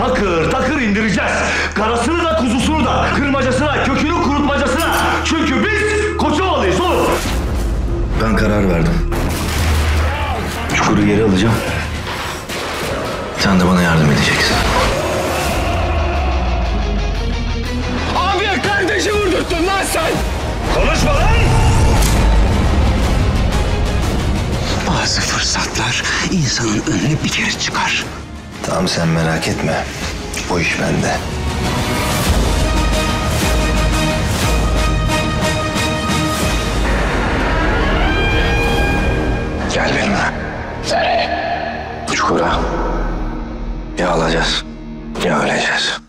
takır takır indireceğiz. Karasını da kuzusunu da, kırmacasına, kökünü kurutmacasına. Çünkü biz Koçovalıyız oğlum. Ben karar verdim. Çukuru geri alacağım. Sen de bana yardım edeceksin. Abi kardeşi vurdurttun lan sen. Konuşma lan! Bazı fırsatlar insanın önüne bir kere çıkar. Tamam sen merak etme. O iş bende. Gel benimle. Nereye? Çukura. Ya alacağız ya öleceğiz.